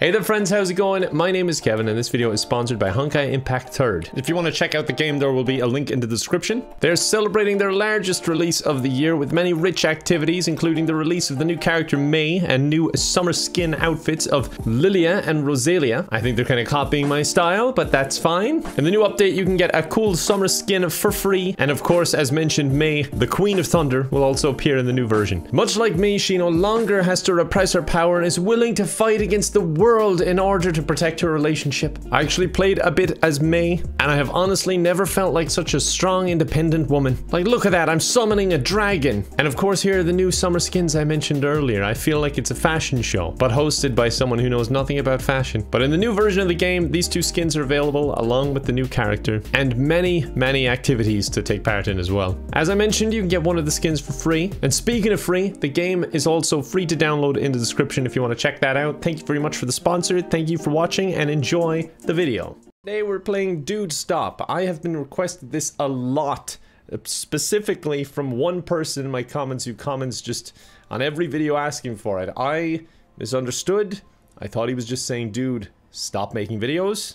Hey there friends, how's it going? My name is Kevin and this video is sponsored by Honkai Impact 3rd. If you want to check out the game, there will be a link in the description. They're celebrating their largest release of the year with many rich activities, including the release of the new character Mei and new summer skin outfits of Liliya and Rozaliya. I think they're kind of copying my style, but that's fine. In the new update, you can get a cool summer skin for free. And of course, as mentioned, Mei, the Queen of Thunder, will also appear in the new version. Much like me, she no longer has to repress her power and is willing to fight against the world world in order to protect her relationship. I actually played a bit as Mei, and I have honestly never felt like such a strong, independent woman. Like, look at that, I'm summoning a dragon. And of course, here are the new summer skins I mentioned earlier. I feel like it's a fashion show, but hosted by someone who knows nothing about fashion. But in the new version of the game, these two skins are available along with the new character, and many, many activities to take part in as well. As I mentioned, you can get one of the skins for free. And speaking of free, the game is also free to download in the description if you want to check that out. Thank you very much for the sponsored. Thank you for watching and enjoy the video. Today we're playing Dude Stop. I have been requested this a lot, uh, specifically from one person in my comments who comments just on every video asking for it. I misunderstood. I thought he was just saying, dude, stop making videos.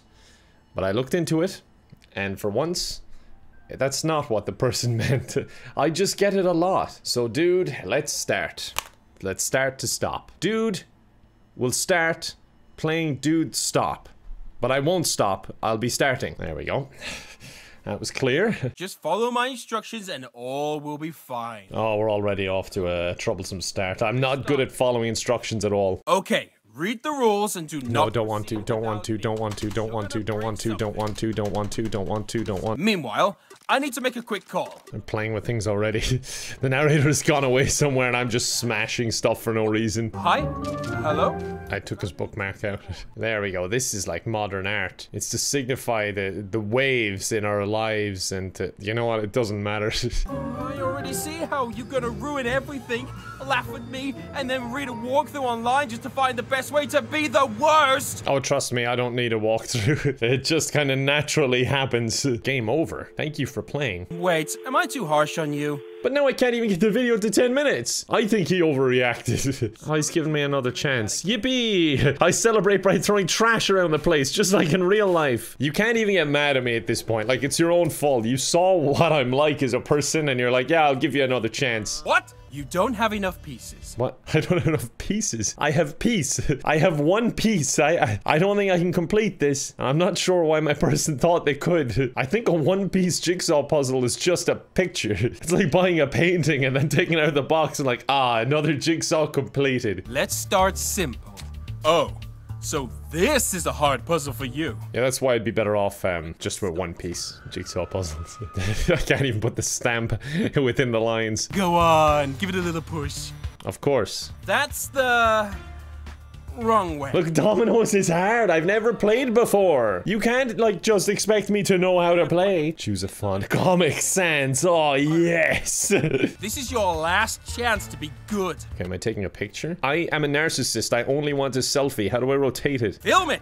But I looked into it, and for once, that's not what the person meant. I just get it a lot. So dude, let's start. Let's start to stop. Dude, we'll start playing Dude Stop. But I won't stop. I'll be starting. There we go. That was clear. Just follow my instructions and all will be fine. Oh, we're already off to a troublesome start. I'm not good at following instructions at all. Okay, Read the rules and do not. No, don't want to, don't want to, don't want to, don't want to, don't want to, don't want to, don't want to, don't want to, don't want. Meanwhile, I need to make a quick call. I'm playing with things already. the narrator has gone away somewhere and I'm just smashing stuff for no reason. Hi? Hello? I took his bookmark out. There we go. This is like modern art. It's to signify the the waves in our lives and to, you know what? It doesn't matter. I already see how you're gonna ruin everything, laugh at me, and then read a walkthrough online just to find the best way to be the worst! Oh, trust me, I don't need a walkthrough. it just kind of naturally happens. Game over. Thank you for playing. Wait, am I too harsh on you? But now I can't even get the video to 10 minutes. I think he overreacted. oh, he's giving me another chance. Yippee! I celebrate by throwing trash around the place, just like in real life. You can't even get mad at me at this point. Like, it's your own fault. You saw what I'm like as a person, and you're like, yeah, I'll give you another chance. What? You don't have enough pieces. What? I don't have enough pieces. I have piece. I have one piece. I, I, I don't think I can complete this. I'm not sure why my person thought they could. I think a one piece jigsaw puzzle is just a picture. It's like buying a painting and then taking it out of the box and like, ah, another jigsaw completed. Let's start simple. Oh, so this is a hard puzzle for you. Yeah, that's why I'd be better off um, just with one piece jigsaw puzzles. I can't even put the stamp within the lines. Go on, give it a little push. Of course. That's the wrong way. Look, Dominoes is hard. I've never played before. You can't, like, just expect me to know how to play. Choose a font. Comic Sans. Oh, yes. this is your last chance to be good. Okay, am I taking a picture? I am a narcissist. I only want a selfie. How do I rotate it? Film it.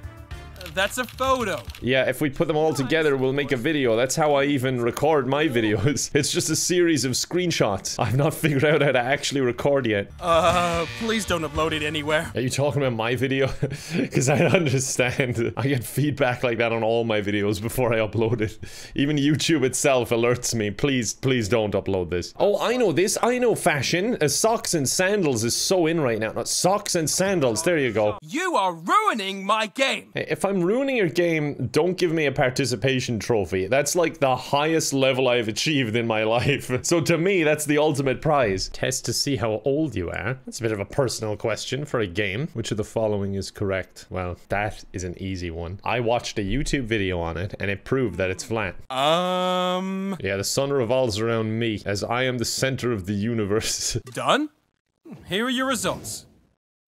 That's a photo. Yeah, if we put them all together, we'll make a video. That's how I even record my videos. It's just a series of screenshots. I've not figured out how to actually record yet. Uh, please don't upload it anywhere. Are you talking about my video? Because I understand. I get feedback like that on all my videos before I upload it. Even YouTube itself alerts me. Please, please don't upload this. Oh, I know this. I know fashion. Uh, socks and sandals is so in right now. Not socks and sandals. There you go. You are ruining my game. If I'm ruining your game, don't give me a participation trophy. That's like the highest level I've achieved in my life. So to me, that's the ultimate prize. Test to see how old you are. That's a bit of a personal question for a game. Which of the following is correct? Well, that is an easy one. I watched a YouTube video on it, and it proved that it's flat. Um... Yeah, the sun revolves around me, as I am the center of the universe. Done? Here are your results.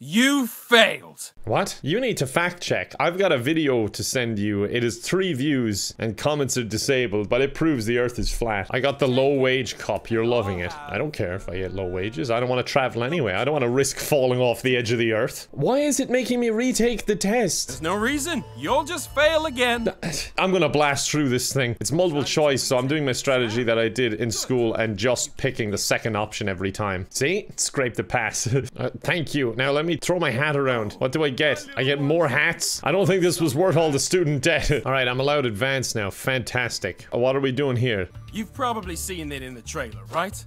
You failed. What? You need to fact check. I've got a video to send you. It is three views and comments are disabled, but it proves the earth is flat. I got the low wage cop. You're loving it. I don't care if I get low wages. I don't want to travel anyway. I don't want to risk falling off the edge of the earth. Why is it making me retake the test? There's no reason. You'll just fail again. I'm gonna blast through this thing. It's multiple choice, so I'm doing my strategy that I did in school and just picking the second option every time. See? Scrape the pass. uh, thank you. Now let me me throw my hat around. What do I get? I get more hats? I don't think this was worth all the student debt. all right, I'm allowed advance now. Fantastic. Uh, what are we doing here? You've probably seen it in the trailer, right?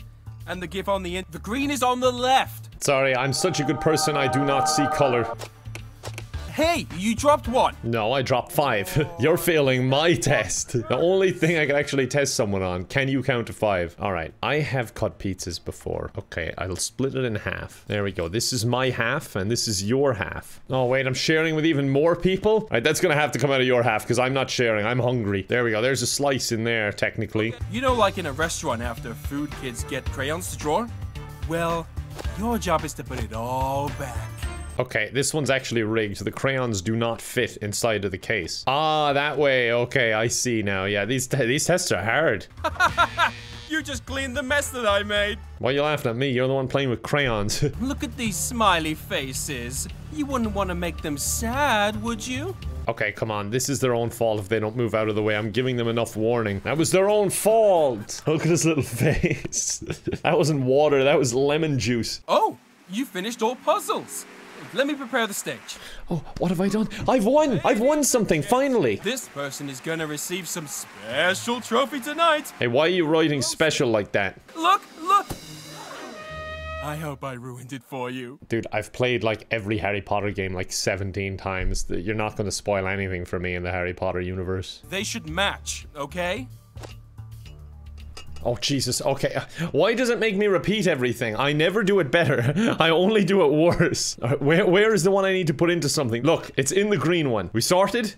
And the GIF on the end. The green is on the left. Sorry, I'm such a good person, I do not see color. Hey, you dropped one. No, I dropped five. You're failing my test. The only thing I can actually test someone on. Can you count to five? All right. I have cut pizzas before. Okay, I'll split it in half. There we go. This is my half and this is your half. Oh, wait, I'm sharing with even more people? All right, that's gonna have to come out of your half because I'm not sharing. I'm hungry. There we go. There's a slice in there, technically. You know, like in a restaurant after food kids get crayons to draw? Well, your job is to put it all back. Okay, this one's actually rigged. The crayons do not fit inside of the case. Ah, that way. Okay, I see now. Yeah, these these tests are hard. You just cleaned the mess that I made. Why are you laughing at me? You're the one playing with crayons. Look at these smiley faces. You wouldn't want to make them sad, would you? okay, come on. This is their own fault if they don't move out of the way. I'm giving them enough warning. That was their own fault. Look at his little face. that wasn't water. That was lemon juice. Oh, you finished all puzzles. Let me prepare the stage. Oh, what have I done? I've won. I've won something, finally. This person is gonna receive some special trophy tonight. Hey, why are you writing special like that? Look, look. I hope I ruined it for you. Dude, I've played like every Harry Potter game like 17 times. You're not going to spoil anything for me in the Harry Potter universe. They should match, okay? Oh, Jesus. Okay. Why does it make me repeat everything? I never do it better. I only do it worse. Where, where is the one I need to put into something? Look, it's in the green one. We sorted?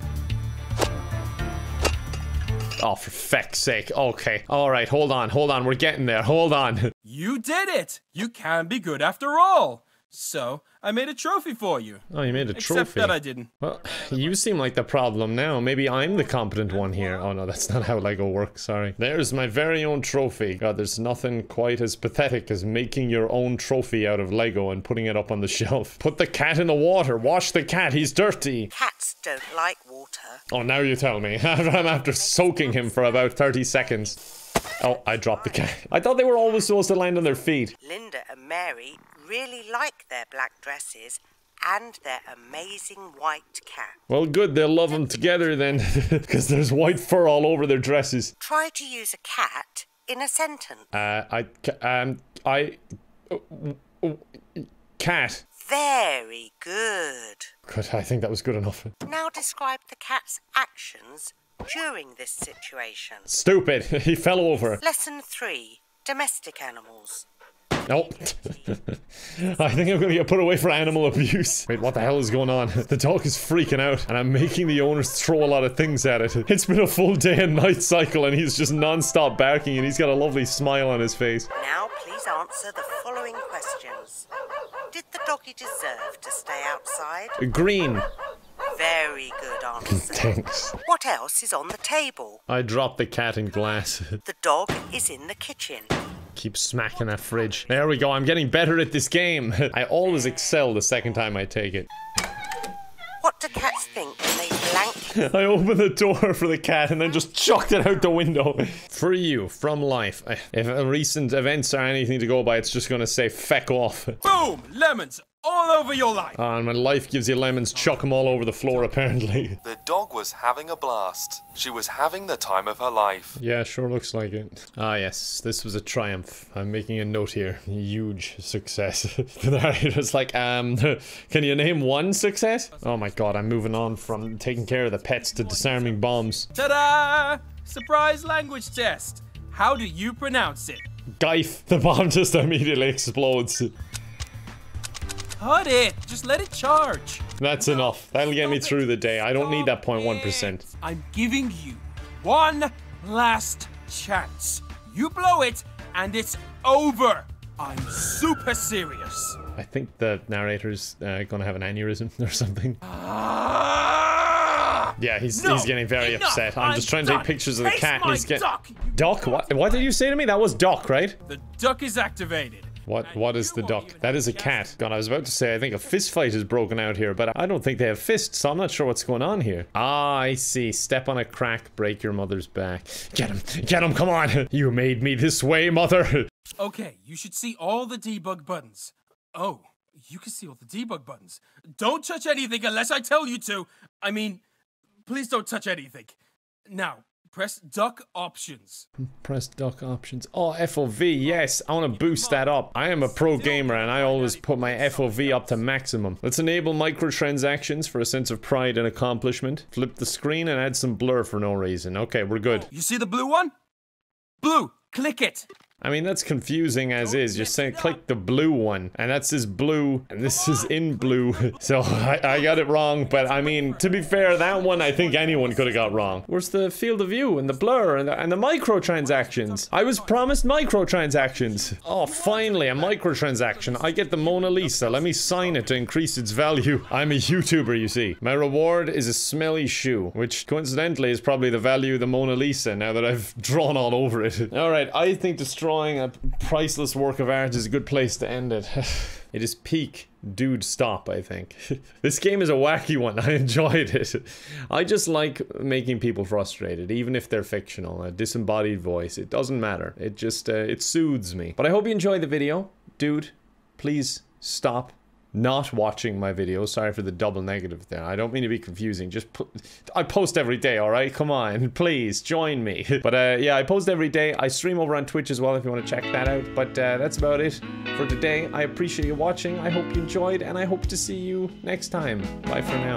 Oh, for feck's sake. Okay. All right, hold on, hold on. We're getting there. Hold on. You did it! You can be good after all. So, I made a trophy for you. Oh, you made a Except trophy. that I didn't. Well, you seem like the problem now. Maybe I'm the competent one here. Oh no, that's not how Lego works, sorry. There's my very own trophy. God, there's nothing quite as pathetic as making your own trophy out of Lego and putting it up on the shelf. Put the cat in the water. Wash the cat. He's dirty. Cats don't like water. Oh, now you tell me. I'm after soaking him for about 30 seconds. Oh, I dropped the cat. I thought they were always supposed to land on their feet. Linda and Mary really like their black dresses and their amazing white cat. Well, good. They'll love them together then. Because there's white fur all over their dresses. Try to use a cat in a sentence. Uh, I, ca- um, I, cat. Very good. Good, I think that was good enough. Now describe the cat's actions during this situation. Stupid, he fell over. Lesson 3 Domestic Animals. Nope. I think I'm gonna get put away for animal abuse. Wait, what the hell is going on? The dog is freaking out, and I'm making the owners throw a lot of things at it. It's been a full day and night cycle, and he's just non-stop barking, and he's got a lovely smile on his face. Now please answer the following questions. Did the doggy deserve to stay outside? Green. Very good answer. Thanks. What else is on the table? I dropped the cat in glass. The dog is in the kitchen. Keep smacking that fridge. There we go, I'm getting better at this game. I always excel the second time I take it. What do cats think when they blank? I opened the door for the cat and then just chucked it out the window. For you, from life. If recent events are anything to go by, it's just gonna say feck off. Boom! Lemons all over your life. Ah, and when life gives you lemons, chuck them all over the floor, apparently. The dog was having a blast. She was having the time of her life. Yeah, sure looks like it. Ah, yes, this was a triumph. I'm making a note here. Huge success. the narrator's like, um, can you name one success? Oh my god, I'm moving on from taking care of the pets to disarming bombs. Ta-da! Surprise language test. How do you pronounce it? Geif, the bomb just immediately explodes. Cut it. Just let it charge. That's enough. That'll get me through the day. I don't need that 0.1%. I'm giving you one last chance. You blow it, and it's over. I'm super serious. I think the narrator's uh, gonna have an aneurysm or something. Ah! Yeah, he's, No, he's getting very enough. upset. I'm just trying to done. take pictures of the Taste cat and he's getting... duck, Doc? What, what did you say to me? That was Doc, right? The duck is activated. What what is the duck? That is a cat. God, I was about to say I think a fist fight is broken out here, but I don't think they have fists, so I'm not sure what's going on here. Ah, I see. Step on a crack, break your mother's back. Get him! Get him! Come on! You made me this way, mother! Okay, you should see all the debug buttons. Oh, you can see all the debug buttons. Don't touch anything unless I tell you to. I mean, please don't touch anything. Now, press duck options. Press duck options. Oh, FOV, yes. I want to boost that up. I am a pro gamer and I always put my FOV up to maximum. Let's enable microtransactions for a sense of pride and accomplishment. Flip the screen and add some blur for no reason. Okay, we're good. You see the blue one? Blue, click it. I mean, that's confusing as is. Just say click the blue one, and that says blue, and this is in blue. So I, I got it wrong, but I mean, to be fair, that one I think anyone could have got wrong. Where's the field of view and the blur and the, and the microtransactions? I was promised microtransactions. Oh, finally, a microtransaction. I get the Mona Lisa. Let me sign it to increase its value. I'm a YouTuber, you see. My reward is a smelly shoe, which coincidentally is probably the value of the Mona Lisa now that I've drawn all over it. All right, I think destroying a priceless work of art is a good place to end it. it is peak dude stop, I think. this game is a wacky one. I enjoyed it. I just like making people frustrated, even if they're fictional. A disembodied voice. It doesn't matter. It just, uh, it soothes me. But I hope you enjoy the video. Dude, please stop not watching my videos. Sorry for the double negative there. I don't mean to be confusing. Just I post every day, all right? Come on, please join me. But uh, yeah, I post every day. I stream over on Twitch as well if you want to check that out. But uh, that's about it for today. I appreciate you watching. I hope you enjoyed, and I hope to see you next time. Bye for now.